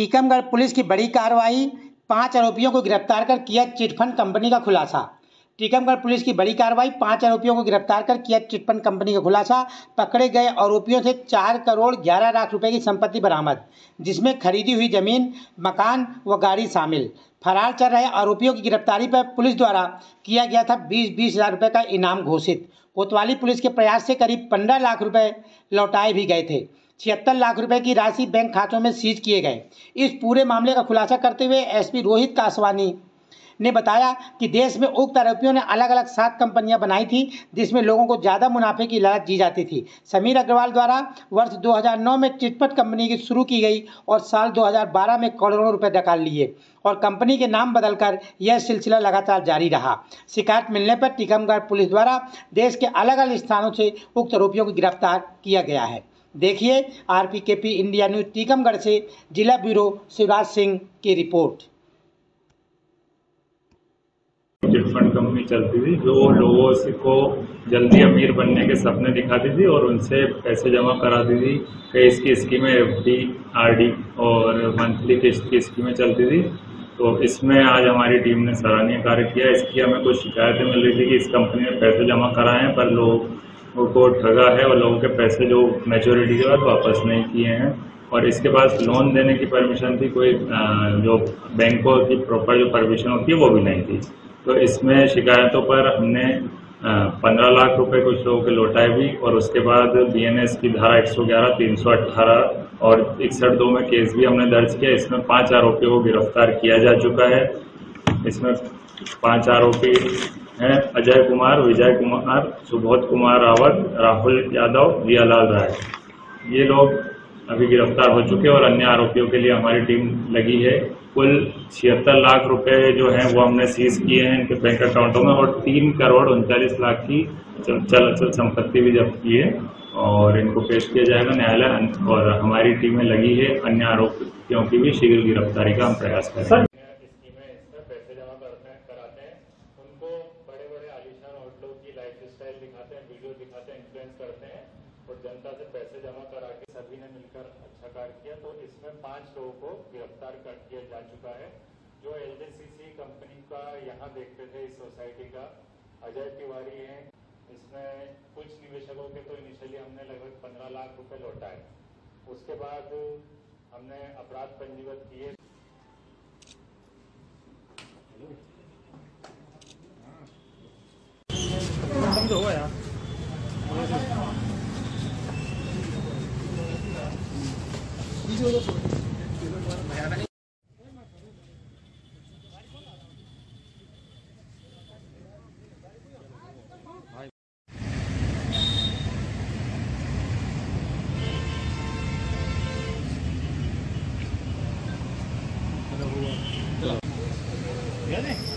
Tikamgarh police की बड़ी कार्रवाई, पाँच आरोपियों को गिरफ़्तार कर किया चिटफंड कंपनी का खुलासा। टीकमगढ़ पुलिस की बड़ी कार्रवाई, पाँच आरोपियों को गिरफ़्तार कर किया चिटफंड कंपनी का खुलासा, पकड़े गए आरोपियों से चार करोड़ ग्यारह लाख रुपए की संपत्ति बरामद, जिसमें खरीदी हुई ज़मीन, मकान व गाड़ी शामिल। फरार चल रहे आरोपियों की गिरफ्तारी पर पुलिस द्वारा किया गया था बीस बीस हज़ार रुपये का इनाम घोषित। कोतवाली पुलिस के प्रयास से करीब पंद्रह लाख रुपये लौटाए भी गए थे। छिहत्तर लाख रुपए की राशि बैंक खातों में सीज किए गए। इस पूरे मामले का खुलासा करते हुए एसपी रोहित कासवानी ने बताया कि देश में उक्त आरोपियों ने अलग अलग सात कंपनियाँ बनाई थी, जिसमें लोगों को ज़्यादा मुनाफे की लालच दी जाती थी। समीर अग्रवाल द्वारा वर्ष 2009 में चिटपट कंपनी की शुरू की गई और साल 2012 में करोड़ों रुपए निकाल लिए और कंपनी के नाम बदलकर यह सिलसिला लगातार जारी रहा। शिकायत मिलने पर टीकमगढ़ पुलिस द्वारा देश के अलग अलग स्थानों से उक्त आरोपियों को गिरफ़्तार किया गया है। देखिए R P K P India news, Tikamgarh से जिला ब्यूरो शिवराज सिंह की रिपोर्ट। चिट फंड कंपनी चलती थी, जो लोगों से को जल्दी अमीर बनने के सपने दिखाती थी और उनसे पैसे जमा कराती थी। कई इसकी स्कीमें एफ़ डी आर डी और मंथली किस्त की स्कीमें चलती थी। तो इसमें आज हमारी टीम ने सराहनीय कार्य किया। इसकी हमें कुछ शिकायतें मिल रही थी कि इस कंपनी में पैसे जमा कराए हैं पर लोगों को ठगा है और लोगों के पैसे जो मेच्योरिटी के बाद वापस नहीं किए हैं। और इसके पास लोन देने की परमिशन थी कोई जो बैंकों की प्रॉपर जो परमिशन होती है वो भी नहीं थी। तो इसमें शिकायतों पर हमने पंद्रह लाख रुपए कुछ लोगों के लौटाए भी और उसके बाद बीएनएस की धारा 111, 318 और इकसठ दो में केस भी हमने दर्ज किया। इसमें पाँच आरोपियों को गिरफ़्तार किया जा चुका है। इसमें पाँच आरोपी हैं अजय कुमार, विजय कुमार, सुबोध कुमार रावत, राहुल यादव, जियालाल राय। ये लोग अभी गिरफ़्तार हो चुके हैं और अन्य आरोपियों के लिए हमारी टीम लगी है। कुल छिहत्तर लाख रुपए जो हैं वो हमने सीज किए हैं इनके बैंक अकाउंटों में और तीन करोड़ उनचालीस लाख की चल अचल संपत्ति भी जब्त की है और इनको पेश किया जाएगा। न्यायालय और हमारी टीमें लगी है। अन्य आरोपियों की भी शीघ्र गिरफ्तारी का हम प्रयास करेंगे दिखाते हैं वीडियो दिखाते हैं इन्फ्लुएंस करते हैं और जनता से पैसे जमा करा के सभी ने मिलकर अच्छा कार्य किया तो इसमें पाँच लोगों को गिरफ़्तार कर किया जा चुका है, जो एल कंपनी का यहाँ देखते थे इस सोसाइटी का। अजय तिवारी है, इसमें कुछ निवेशकों के तो इनिशियली हमने लगभग पंद्रह लाख रुपए लौटाए। उसके बाद हमने अपराध पंजीबद्ध किए। समझो यार Yeah.